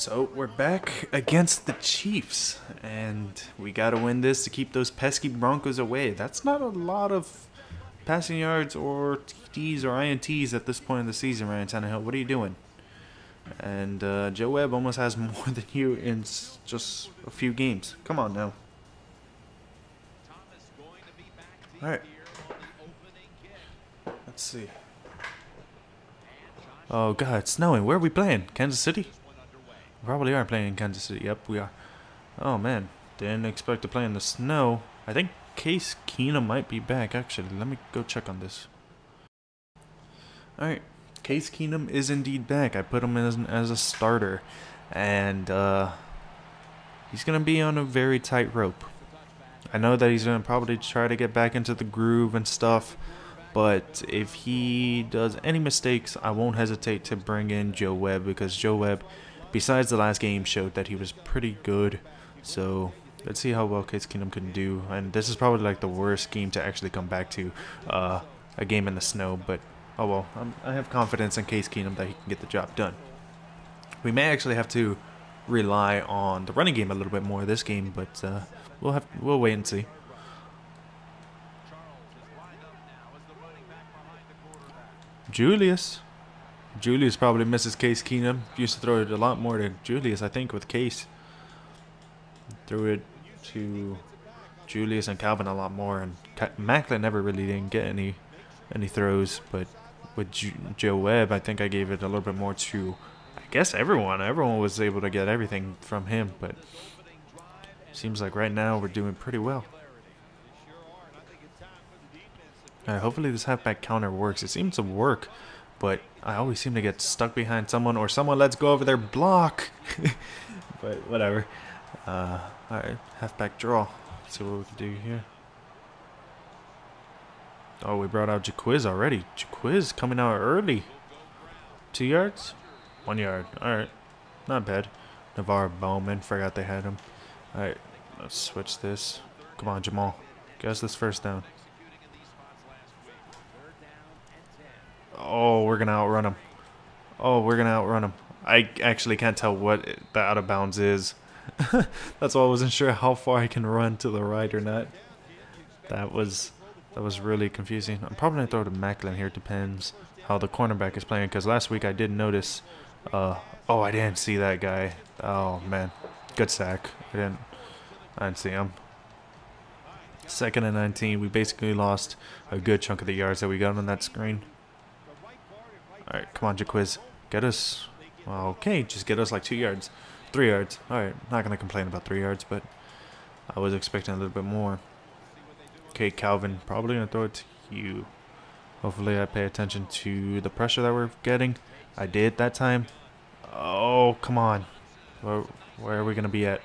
So we're back against the Chiefs, and we got to win this to keep those pesky Broncos away. That's not a lot of passing yards or TDs or INTs at this point in the season, Ryan Tannehill. What are you doing? And uh, Joe Webb almost has more than you in just a few games. Come on now. All right. Let's see. Oh God, it's snowing. Where are we playing? Kansas City? We probably are playing in Kansas City. Yep, we are. Oh man, didn't expect to play in the snow. I think Case Keenum might be back. Actually, let me go check on this. All right, Case Keenum is indeed back. I put him as as a starter, and uh, he's gonna be on a very tight rope. I know that he's gonna probably try to get back into the groove and stuff. But if he does any mistakes, I won't hesitate to bring in Joe Webb because Joe Webb, besides the last game, showed that he was pretty good. So let's see how well Case Keenum can do. And this is probably like the worst game to actually come back to, uh, a game in the snow. But oh well, I'm, I have confidence in Case Keenum that he can get the job done. We may actually have to rely on the running game a little bit more this game, but uh, we'll have we'll wait and see. Julius. Julius probably misses Case Keenum. Used to throw it a lot more to Julius, I think, with Case. Threw it to Julius and Calvin a lot more, and Maclin never really didn't get any any throws. But with Joe Webb, I think I gave it a little bit more to, I guess everyone. Everyone was able to get everything from him, but seems like right now we're doing pretty well. Uh, hopefully this halfback counter works. It seems to work, but I always seem to get stuck behind someone or someone lets go over their block. but whatever. Uh, Alright, halfback draw. Let's see what we can do here. Oh, we brought out Jacquizz already. Jacquizz coming out early. Two yards? One yard. Alright. Not bad. NaVorro Bowman. Forgot they had him. Alright. Let's switch this. Come on, Jamaal. Us this first down. Oh, we're gonna outrun him. Oh, we're gonna outrun him. I actually can't tell what the out of bounds is. That's why I wasn't sure how far I can run to the right or not. That was that was really confusing. I'm probably gonna throw to Maclin here. Depends how the cornerback is playing. Because last week I did notice. Uh, oh, I didn't see that guy. Oh man, good sack. I didn't. I didn't see him. Second and 19. We basically lost a good chunk of the yards that we got on that screen. Alright, come on, Jacquizz. Get us. Okay, just get us like two yards. Three yards. Alright, not going to complain about three yards, but I was expecting a little bit more. Okay, Calvin, probably going to throw it to you. Hopefully I pay attention to the pressure that we're getting. I did that time. Oh, come on. Where, where are we going to be at?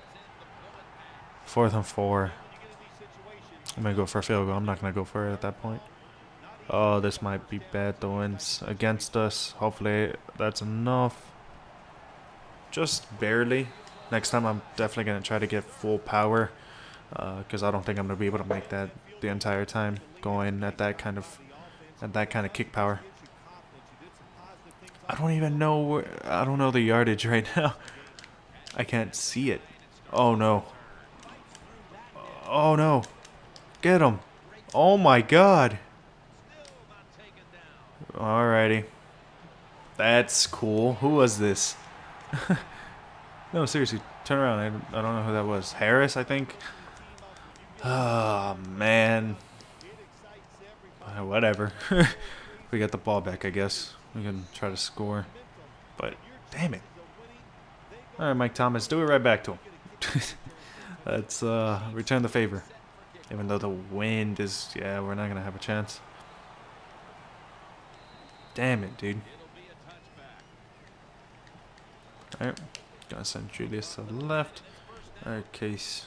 Fourth and four. I'm going to go for a field goal. I'm not going to go for it at that point. Oh, this might be bad. The wins against us. Hopefully that's enough. Just barely. Next time I'm definitely going to try to get full power. Uh, because I don't think I'm going to be able to make that the entire time. Going at that kind of at that kind of kick power. I don't even know where, I don't know the yardage right now. I can't see it. Oh no. Oh no. Get him. Oh my god. Alrighty. That's cool. Who was this? no, seriously, turn around. I, I don't know who that was. Harris, I think. Oh, man. Uh, whatever. we got the ball back, I guess. We can try to score. But, damn it. All right, Mike Thomas, do it right back to him. Let's uh, return the favor. Even though the wind is, yeah, we're not going to have a chance. Damn it, dude. Alright, gonna send Julius to the left. Alright, case.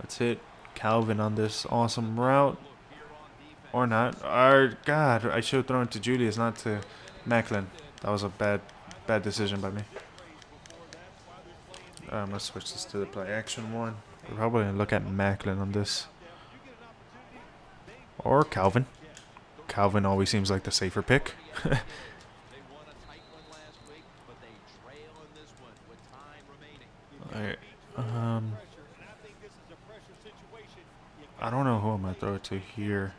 Let's hit Calvin on this awesome route. Or not. Or, God, I should have thrown it to Julius, not to Maclin. That was a bad, bad decision by me. Um, I'm gonna switch this to the play action one. We're probably gonna look at Maclin on this. Or Calvin. Calvin always seems like the safer pick. Alright. Um. I don't know who I'm gonna throw it to here.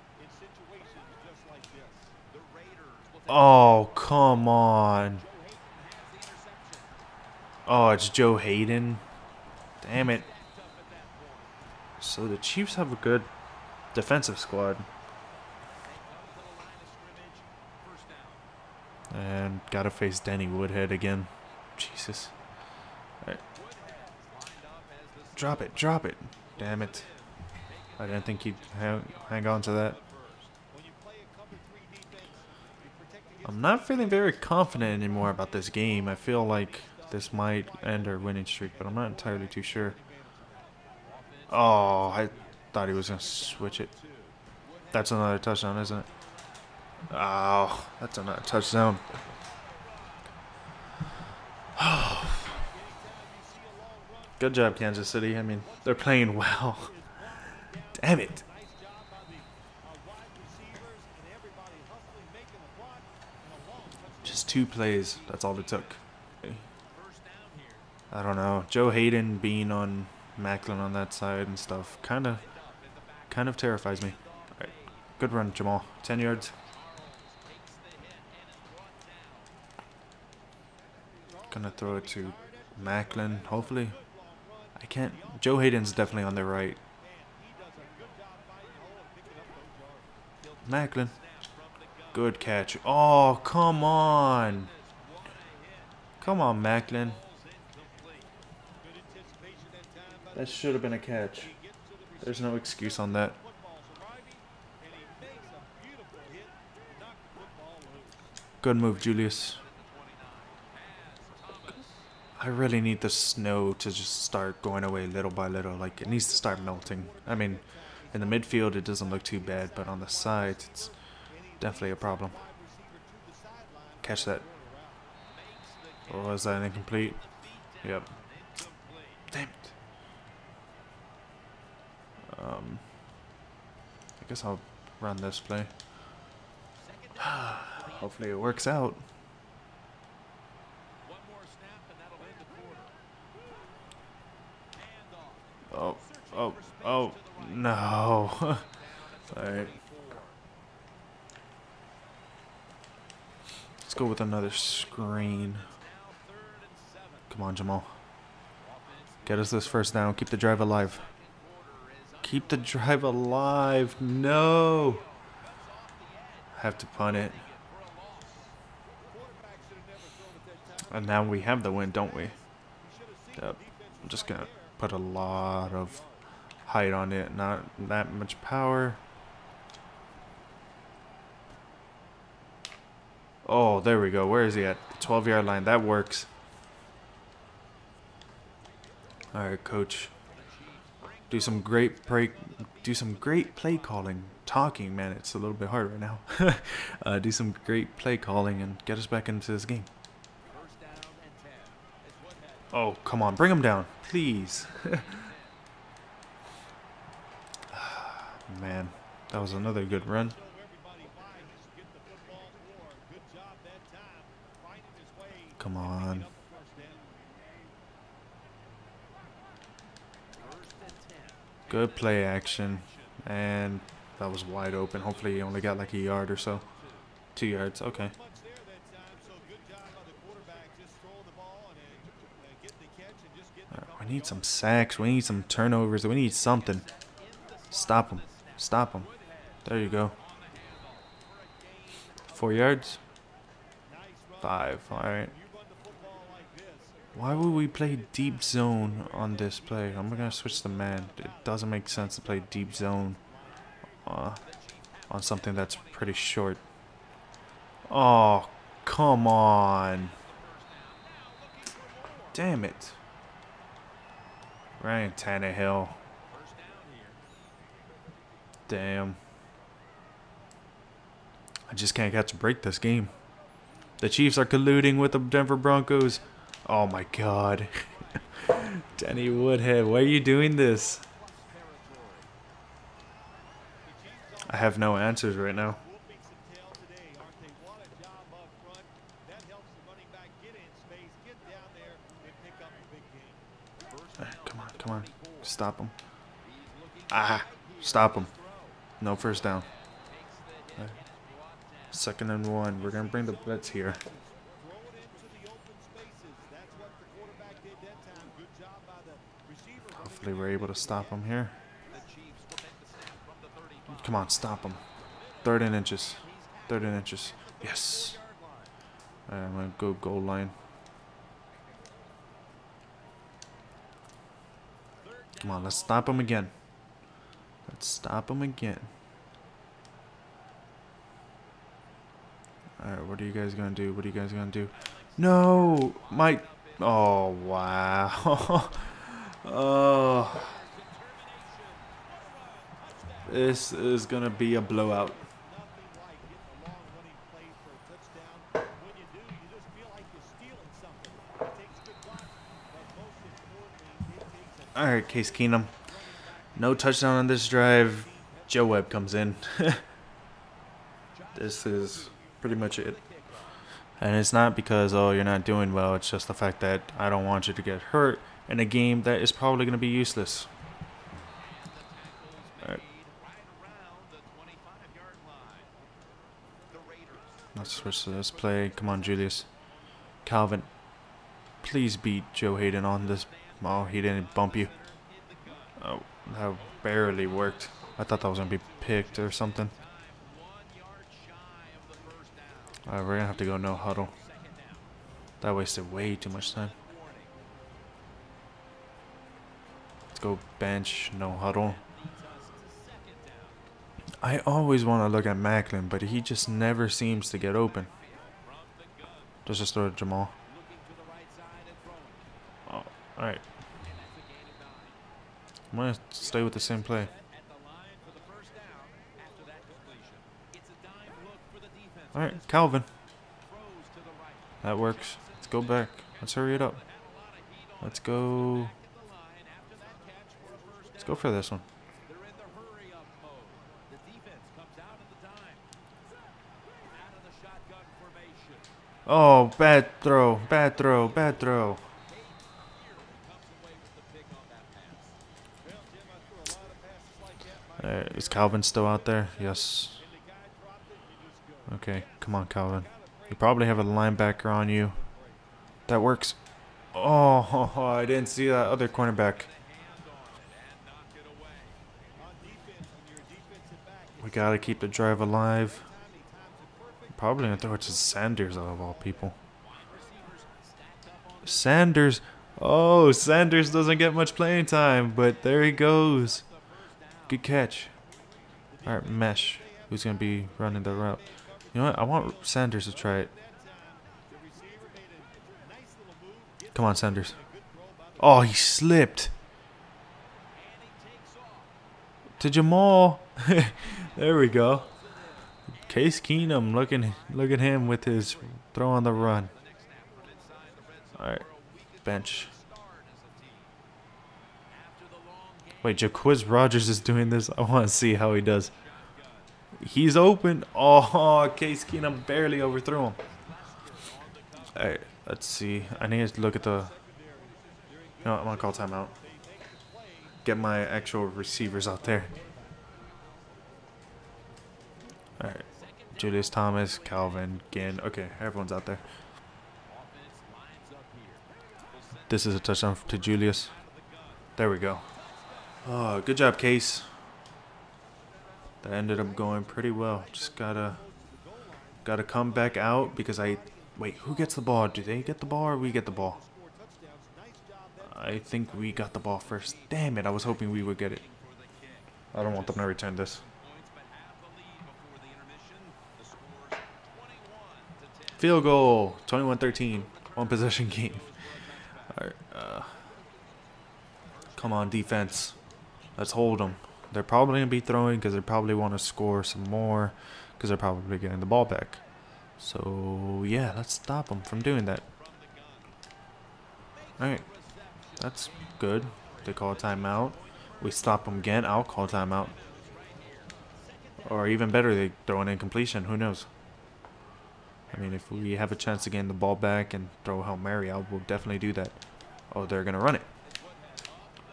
Oh, come on. Oh, it's Joe Haden. Damn it. So the Chiefs have a good defensive squad. And gotta face Danny Woodhead again. Jesus. Right. Drop it, drop it. Damn it. I didn't think he'd hang, on to that. I'm not feeling very confident anymore about this game. I feel like this might end our winning streak, but I'm not entirely too sure. Oh, I thought he was going to switch it. That's another touchdown, isn't it? Oh, that's another touchdown. Good job, Kansas City. I mean, they're playing well. Damn it. Just two plays. That's all it took. I don't know. Joe Haden being on Maclin on that side and stuff kind of kind of terrifies me. Right. Good run, Jamaal. 10 yards. Gonna throw it to Maclin, hopefully. I can't. Joe Haden's definitely on the right. Maclin. Good catch. Oh, come on. Come on, Maclin. That should have been a catch. There's no excuse on that. Good move, Julius. I really need the snow to just start going away little by little. Like, it needs to start melting. I mean, in the midfield, it doesn't look too bad, but on the sides, it's definitely a problem. Catch that. Or was that incomplete? Yep. Damn it. Um, I guess I'll run this play. Hopefully it works out. Oh, oh, no. Alright. Let's go with another screen. Come on, Jamaal. Get us this first down. Keep the drive alive. Keep the drive alive. No. Have to punt it. And now we have the win, don't we? Yep. I'm just going to put a lot of height on it. Not that much power. Oh, there we go. Where is he at? 12 yard line. That works. All right, coach do some great play, do some great play calling. Talking, man, it's a little bit hard right now. uh, do some great play calling and get us back into this game. Oh, come on, bring him down, please. man, that was another good run. Come on. Good play action. And that was wide open. Hopefully he only got like a yard or so. Two yards. Okay. Right, we need some sacks. We need some turnovers. We need something. Stop him. Stop him. There you go. Four yards. Five. All right. Why would we play deep zone on this play? I'm gonna switch the man. It doesn't make sense to play deep zone uh, on something that's pretty short. Oh, come on. Damn it. Ryan Tannehill. Damn. I just can't catch a break this game. The Chiefs are colluding with the Denver Broncos. Oh my god. Danny Woodhead, why are you doing this? I have no answers right now. Come on, come on. Stop him. Ah, stop him. No first down. Right. Second and one. We're going to bring the blitz here. Hopefully we're able to stop him here. Come on, stop him. Third and inches. Third and inches. Yes. Right, I'm going to go goal line. Come on, let's stop him again. Let's stop him again. Alright, what are you guys gonna do? What are you guys gonna do? No! My... Oh, wow. oh. This is gonna be a blowout. Alright, Case Keenum. No touchdown on this drive. Joe Webb comes in. this is pretty much it. And it's not because, oh, you're not doing well. It's just the fact that I don't want you to get hurt in a game that is probably going to be useless. Let's switch to this play. Come on, Julius. Calvin, please beat Joe Haden on this Oh, he didn't bump you. That barely worked. I thought that was going to be picked or something. Alright, we're going to have to go no huddle. That wasted way too much time. Let's go bench, no huddle. I always want to look at Maclin, but he just never seems to get open. Let's just throw to Jamaal. Oh, alright. I'm going to stay with the same play. Alright, Calvin. That works. Let's go back. Let's hurry it up. Let's go. Let's go for this one. Oh, bad throw, bad throw, bad throw. Uh, is Calvin still out there? Yes. Okay, come on, Calvin. You probably have a linebacker on you. That works. Oh, I didn't see that other cornerback. We gotta keep the drive alive. Probably gonna throw it to Sanders out of all people. Sanders. Oh, Sanders doesn't get much playing time, but there he goes. Good catch. Alright, Mesh. Who's going to be running the route? You know what? I want Sanders to try it. Come on, Sanders. Oh, he slipped. To Jamaal. there we go. Case Keenum, looking, look at him with his throw on the run. All right, bench. Wait, Jacquizz Rodgers is doing this? I want to see how he does. He's open. Oh, Case Keenum barely overthrew him. Alright, let's see. I need to look at the... You know what, I'm going to call timeout. Get my actual receivers out there. Alright. Julius Thomas, Calvin, Ginn. Okay, everyone's out there. This is a touchdown to Julius. There we go. Oh, good job, Case. That ended up going pretty well. Just gotta gotta come back out because I wait. Who gets the ball? Do they get the ball or we get the ball? I think we got the ball first. Damn it! I was hoping we would get it. I don't want them to return this. Field goal, 21-13, one possession game. All right, uh, come on, defense. Let's hold them. They're probably going to be throwing because they probably want to score some more because they're probably getting the ball back. So, yeah, let's stop them from doing that. Alright. That's good. They call a timeout. We stop them again. I'll call timeout. Or even better, they throw an incompletion. Who knows? I mean, if we have a chance to gain the ball back and throw Hail Mary, I will definitely do that. Oh, they're going to run it.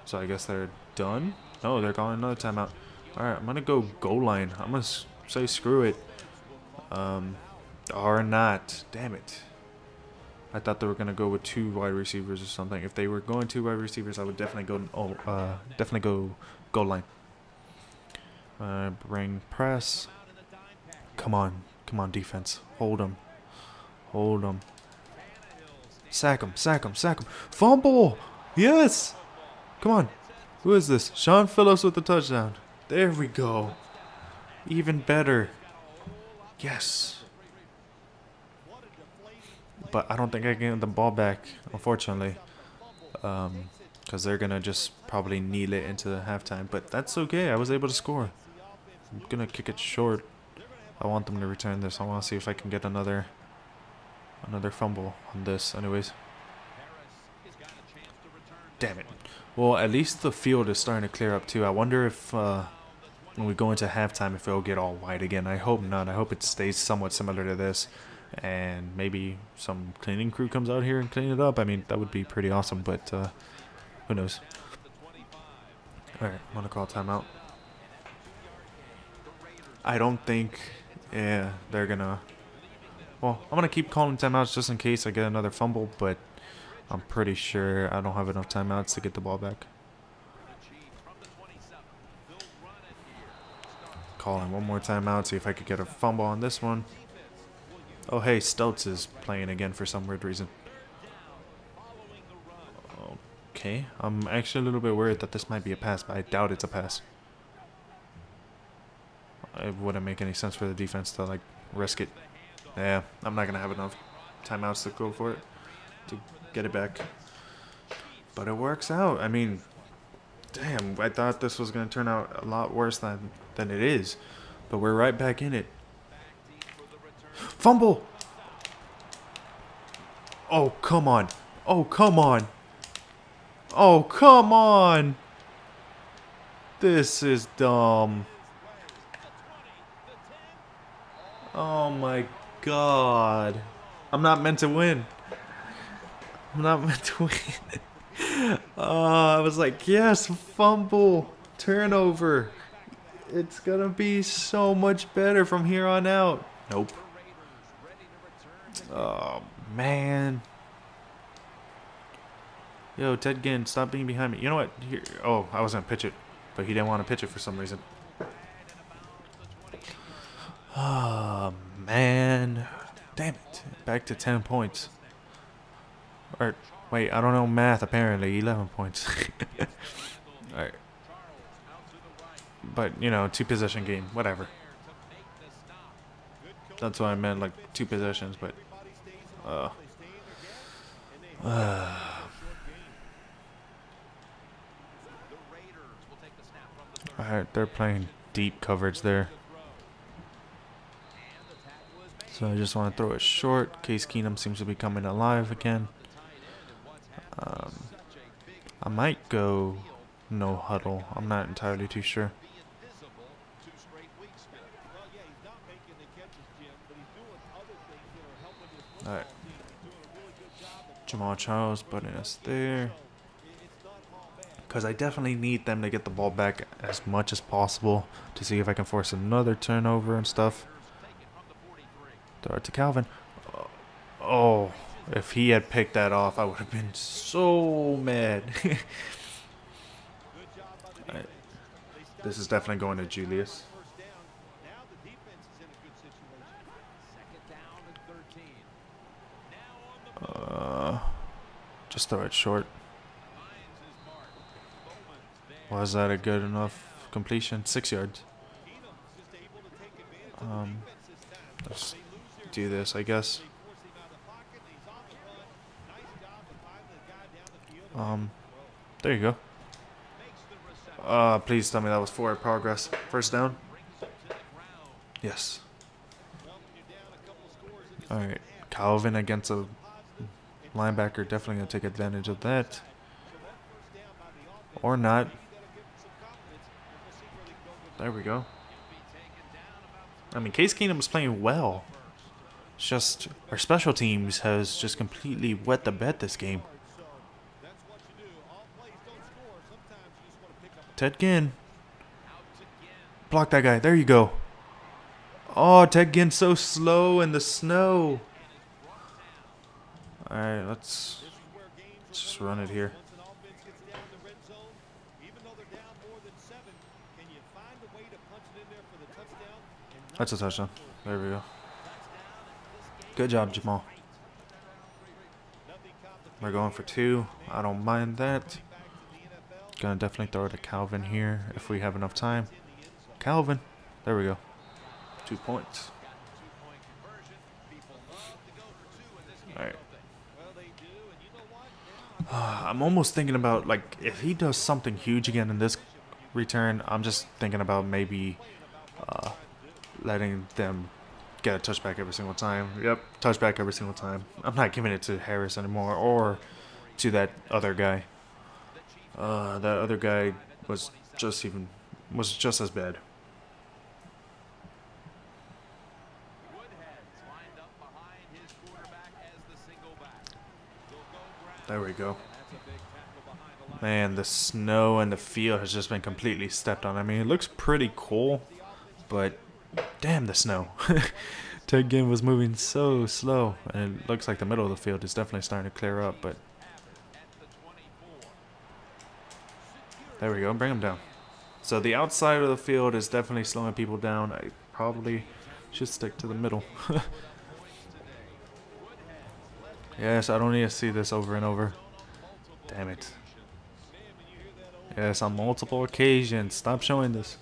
So I guess they're done. No, they're calling another timeout. All right, I'm gonna go goal line. I'm gonna say screw it. Um, or not. Damn it. I thought they were gonna go with two wide receivers or something. If they were going two wide receivers, I would definitely go. Oh, uh, definitely go goal line. Uh, bring press. Come on, come on, defense. Hold them. Hold them. Sack him, sack him, sack him. Fumble! Yes! Come on. Who is this? Shaun Phillips with the touchdown. There we go. Even better. Yes. But I don't think I can get the ball back, unfortunately. Because um, they're going to just probably kneel it into the halftime. But that's okay. I was able to score. I'm going to kick it short. I want them to return this. I want to see if I can get another another fumble on this anyways. Damn it. Well, at least the field is starting to clear up too. I wonder if uh, when we go into halftime if it'll get all white again. I hope not. I hope it stays somewhat similar to this. And maybe some cleaning crew comes out here and clean it up. I mean, that would be pretty awesome, but uh, who knows. Alright, I'm going to call timeout. I don't think yeah, they're going to... Well, I'm going to keep calling timeouts just in case I get another fumble, but I'm pretty sure I don't have enough timeouts to get the ball back. Calling one more timeout, see if I could get a fumble on this one. Oh, hey, Stouts is playing again for some weird reason. Okay, I'm actually a little bit worried that this might be a pass, but I doubt it's a pass. It wouldn't make any sense for the defense to, like, risk it. Yeah, I'm not going to have enough timeouts to go for it, to get it back. But it works out. I mean, damn, I thought this was going to turn out a lot worse than, than it is. But we're right back in it. Fumble! Oh, come on. Oh, come on. Oh, come on. This is dumb. Oh my god. I'm not meant to win. I'm not meant to win. uh, I was like, yes, fumble, turnover. It's gonna be so much better from here on out. Nope. Oh, man. Yo, Ted Ginn, stop being behind me. You know what? Here, oh, I was going to pitch it, but he didn't want to pitch it for some reason. Oh, man. Damn it. Back to 10 points. Or, wait, I don't know math, apparently. 11 points. Alright. But, you know, two possession game. Whatever. That's why I meant, like, two possessions, but... Uh... Uh... Alright, they're playing deep coverage there. So I just want to throw it short. Case Keenum seems to be coming alive again. I might go no huddle. I'm not entirely too sure. Alright. Jamaal Charles putting us there. Because I definitely need them to get the ball back as much as possible to see if I can force another turnover and stuff. Throw it to Calvin. Oh, if he had picked that off, I would have been so mad. This is definitely going to Julius. Uh, just throw it short. Was that a good enough completion? Six yards. Um, let's do this, I guess. Um, there you go. Uh, please tell me that was forward progress. First down. Yes. Alright, Calvin against a linebacker. Definitely going to take advantage of that. Or not. There we go. I mean, Case Keenum was playing well. It's just our special teams has just completely wet the bed this game. Ted Ginn. Block that guy. There you go. Oh, Ted Ginn's so slow in the snow. Alright, let's, let's just run it here. That's a touchdown. There we go. Good job, Jamaal. We're going for two. I don't mind that. Gonna definitely throw to Calvin here if we have enough time. Calvin. There we go. Two points. Alright. Uh, I'm almost thinking about, like, if he does something huge again in this return, I'm just thinking about maybe uh, letting them get a touchback every single time. Yep, touchback every single time. I'm not giving it to Harris anymore or to that other guy. Uh, that other guy was just even was just as bad. There we go. Man, the snow and the field has just been completely stepped on. I mean, it looks pretty cool, but damn the snow. Ted Ginn was moving so slow, and it looks like the middle of the field is definitely starting to clear up, but there we go, bring him down. So the outside of the field is definitely slowing people down. I probably should stick to the middle. yes, I don't need to see this over and over. Damn it. Yes, on multiple occasions. Stop showing this.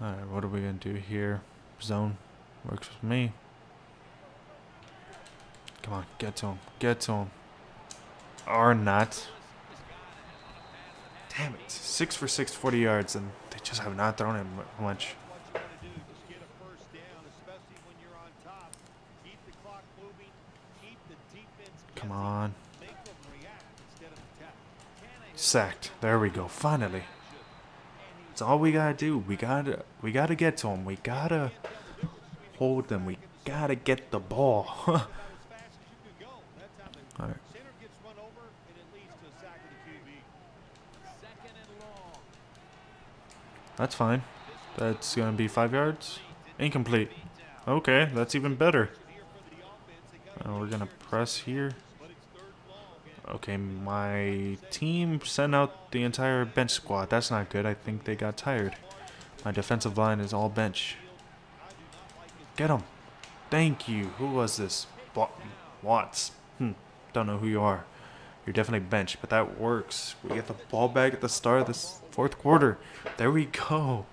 Alright, what are we going to do here? Zone. Works with me. Come on, get to him. Get to him. Or not. Damn it. Six for six, 40 yards, and they just have not thrown him much. Come on. Sacked. There we go. Finally. That's all we gotta do. We gotta we gotta get to him. We gotta hold them. We gotta get the ball. That's fine. That's gonna be five yards. Incomplete. Okay, that's even better. Uh, we're gonna press here. Okay, my team sent out the entire bench squad. That's not good. I think they got tired. My defensive line is all bench. Get him. Thank you. Who was this? Watts. Hmm. Don't know who you are. You're definitely bench, but that works. We get the ball back at the start of this fourth quarter. There we go.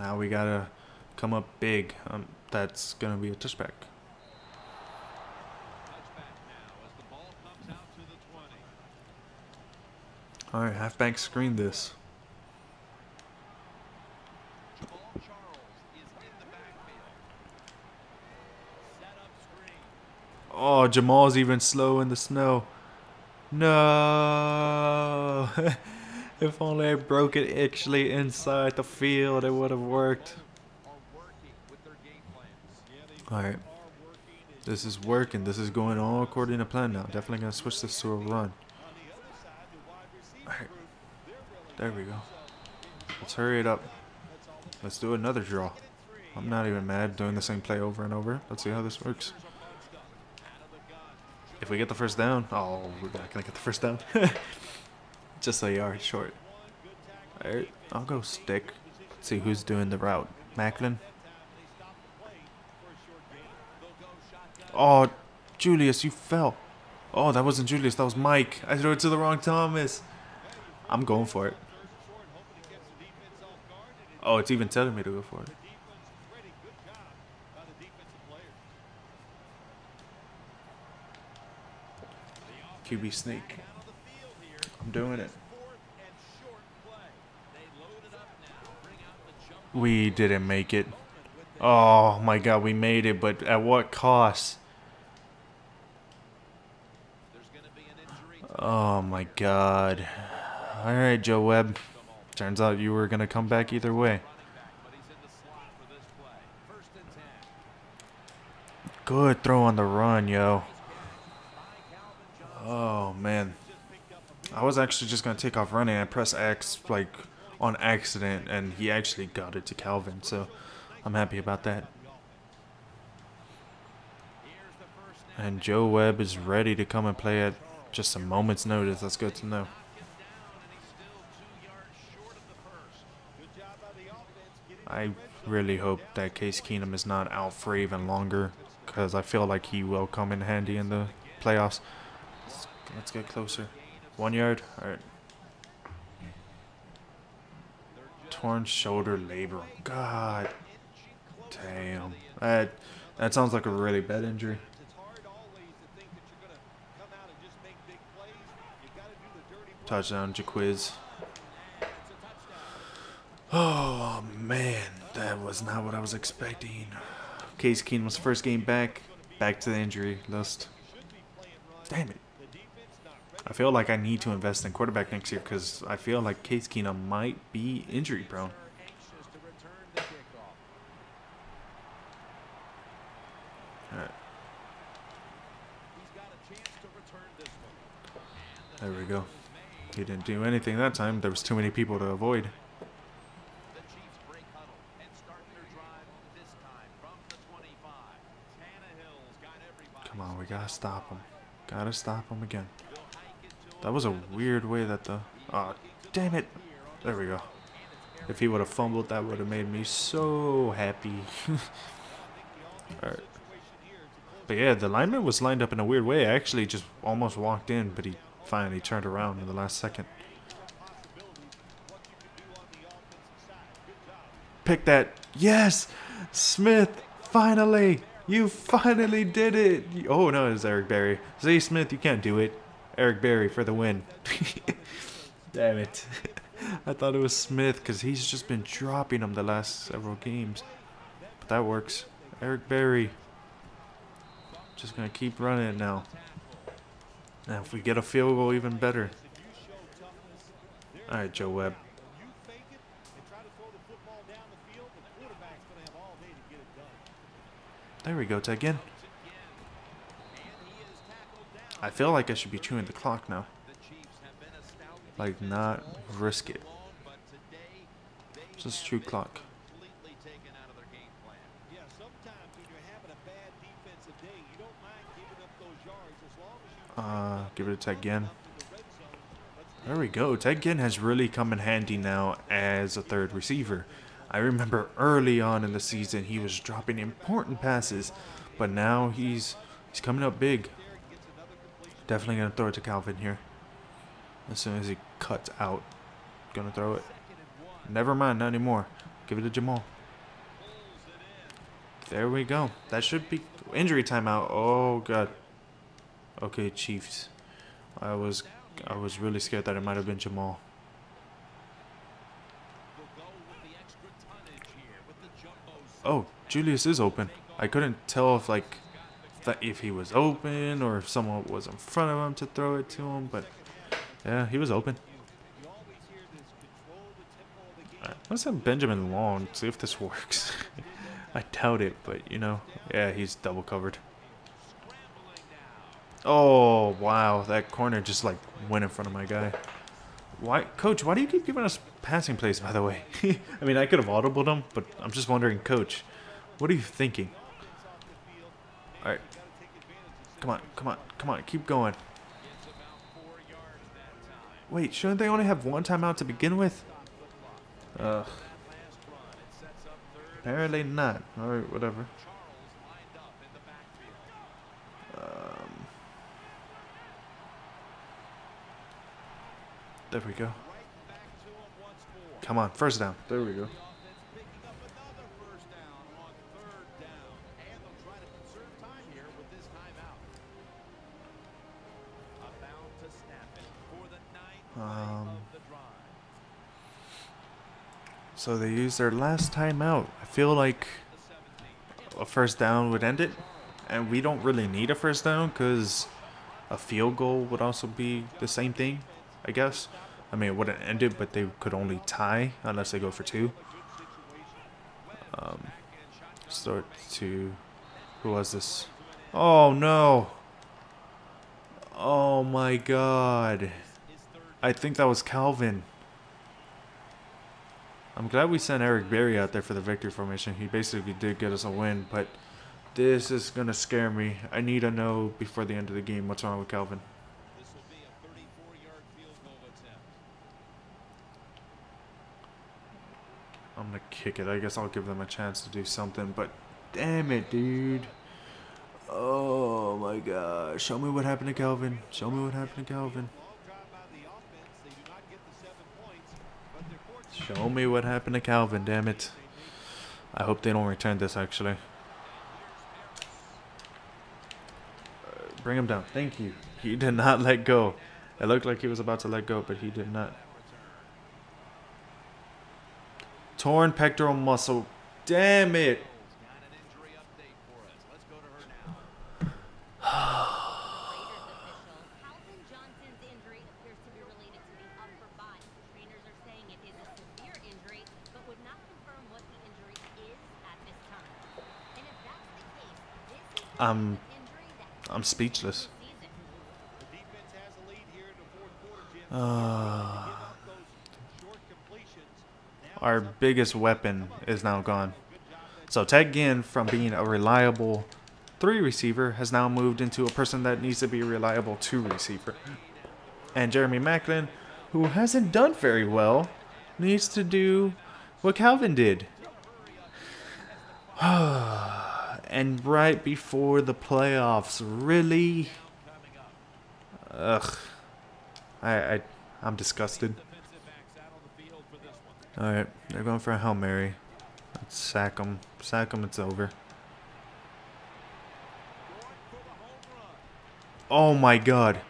Now we gotta come up big. Um, that's gonna be a touchback. Alright, halfback screen this. Oh, Jamaal's even slow in the snow. No. if only I broke it actually inside the field, it would have worked. Alright. This is working. This is going all according to plan now. Definitely going to switch this to a run. Alright. There we go. Let's hurry it up. Let's do another draw. I'm not even mad doing the same play over and over. Let's see how this works. If we get the first down, oh, we're not going to get the first down. Just a yard short. Alright, I'll go stick. Let's see who's doing the route. Maclin. Oh, Julius, you fell. Oh, that wasn't Julius. That was Mike. I threw it to the wrong Thomas. I'm going for it. Oh, it's even telling me to go for it. QB sneak. I'm doing it. We didn't make it. Oh my god, we made it, but at what cost? Oh my god. Alright, Joe Webb. Turns out you were going to come back either way. Good throw on the run, yo. Oh, man. I was actually just going to take off running. I pressed X, like, on accident, and he actually got it to Calvin, so I'm happy about that. And Joe Webb is ready to come and play at just a moment's notice. That's good to know. I really hope that Case Keenum is not out for even longer because I feel like he will come in handy in the playoffs. Let's, get closer. One yard. All right. Torn shoulder labrum. God damn. That, that sounds like a really bad injury. Touchdown, Jacquizz. Oh, man. That was not what I was expecting. Case Keenum's first game back. Back to the injury list. Damn it. I feel like I need to invest in quarterback next year because I feel like Case Keenum might be injury prone. Alright. There we go. He didn't do anything that time. There was too many people to avoid. Come on, we gotta stop him. Gotta stop him again. That was a weird way that the... Oh, damn it. There we go. If he would have fumbled, that would have made me so happy. Alright. But yeah, the lineman was lined up in a weird way. I actually just almost walked in, but he finally turned around in the last second. Pick that. Yes! Smith, finally! You finally did it! Oh no, it's Eric Berry. Zay Smith, you can't do it. Eric Berry for the win. Damn it. I thought it was Smith because he's just been dropping them the last several games. But that works. Eric Berry. Just going to keep running it now. Now, if we get a field goal, even better. All right, Joe Webb. There we go, Again. I feel like I should be chewing the clock now. Like, not risk it. Just chew clock. Uh, give it to Ted Ginn. There we go. Ted Ginn has really come in handy now as a third receiver. I remember early on in the season he was dropping important passes, but now he's he's coming up big. Definitely gonna throw it to Calvin here. As soon as he cuts out, gonna throw it. Never mind, not anymore. Give it to Jamaal. There we go. That should be injury timeout. Oh god. Okay, Chiefs. I was I was really scared that it might have been Jamaal. Oh, Julius is open. I couldn't tell if like if he was open or if someone was in front of him to throw it to him, but yeah, he was open. Right, let's have Benjamin Long, see if this works. I doubt it, but you know, yeah, he's double covered. Oh, wow. That corner just, like, went in front of my guy. Why, Coach, why do you keep giving us passing plays, by the way? I mean, I could have audibled him, but I'm just wondering, Coach, what are you thinking? All right. Come on, come on, come on. Keep going. Wait, shouldn't they only have one timeout to begin with? Ugh. Apparently not. Alright, whatever. Um. There we go. Come on, first down. There we go. So they used their last timeout. I feel like a first down would end it. And we don't really need a first down because a field goal would also be the same thing, I guess. I mean, it wouldn't end it, but they could only tie unless they go for two. Um, start to... Who was this? Oh no. Oh my god. I think that was Calvin. I'm glad we sent Eric Berry out there for the victory formation. He basically did get us a win, but this is going to scare me. I need to know before the end of the game what's wrong with Calvin. I'm going to kick it. I guess I'll give them a chance to do something, but damn it, dude. Oh my gosh. Show me what happened to Calvin. Show me what happened to Calvin. Show me what happened to Calvin, damn it. I hope they don't return this, actually. Uh, bring him down. Thank you. He did not let go. It looked like he was about to let go, but he did not. Torn pectoral muscle. Damn it. I'm I'm speechless. Uh, our biggest weapon is now gone. So Ted Ginn, from being a reliable three receiver, has now moved into a person that needs to be a reliable two receiver. And Jeremy Maclin, who hasn't done very well, needs to do what Calvin did. and right before the playoffs. Really? Ugh. I, I, I'm disgusted. Alright, they're going for a Hail Mary. Let's sack them. Sack them, it's over. Oh my god.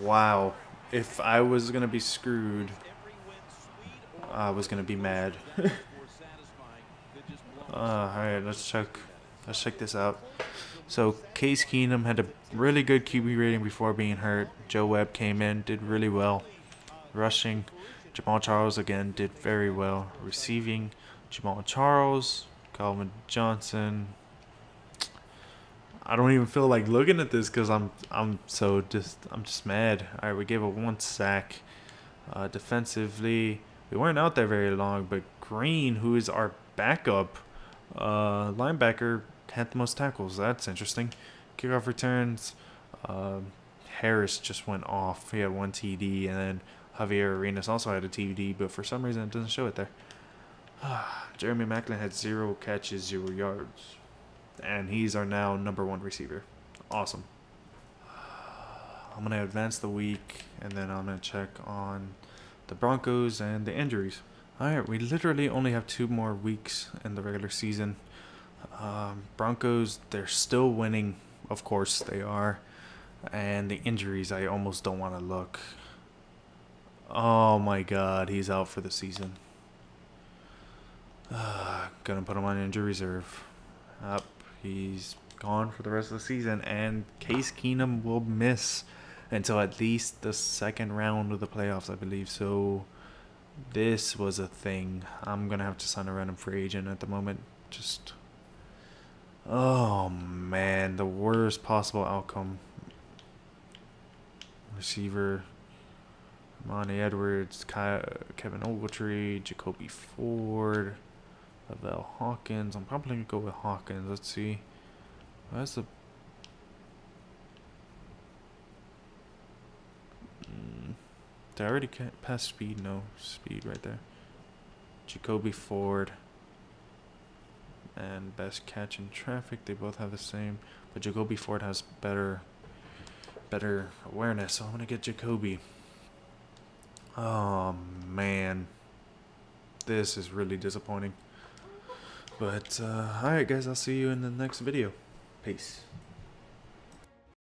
Wow. If I was going to be screwed, I was going to be mad. Uh, Alright, let's check let's check this out. So Case Keenum had a really good QB rating before being hurt. Joe Webb came in, did really well. Rushing, Jamaal Charles again did very well. Receiving, Jamaal Charles, Calvin Johnson. I don't even feel like looking at this because I'm I'm so just I'm just mad. All right, we gave a one sack. Uh, defensively, we weren't out there very long, but Green, who is our backup, uh, linebacker had the most tackles. That's interesting. Kickoff returns. Uh, Harris just went off. He had one TD, and then Javier Arenas also had a TD, but for some reason it doesn't show it there. Jeremy Maclin had zero catches, zero yards, and he's our now number one receiver. Awesome. I'm gonna advance the week, and then I'm gonna check on the Broncos and the injuries. Alright, we literally only have two more weeks in the regular season. Um, Broncos, they're still winning. Of course, they are. And the injuries, I almost don't want to look. Oh my god, he's out for the season. Uh, gonna put him on injury reserve. Up, he's gone for the rest of the season. And Case Keenum will miss until at least the second round of the playoffs, I believe. So this was a thing. I'm gonna have to sign a random free agent at the moment. Just oh man, the worst possible outcome. Receiver, Monty Edwards, Kevin Ogletree, Jacoby Ford, Lavelle Hawkins. I'm probably gonna go with Hawkins. Let's see. That's the Did I already pass speed? No, speed right there. Jacoby Ford and best catch in traffic. They both have the same, but Jacoby Ford has better better awareness. So I'm gonna get Jacoby. Oh man, this is really disappointing. But uh, alright, guys, I'll see you in the next video. Peace.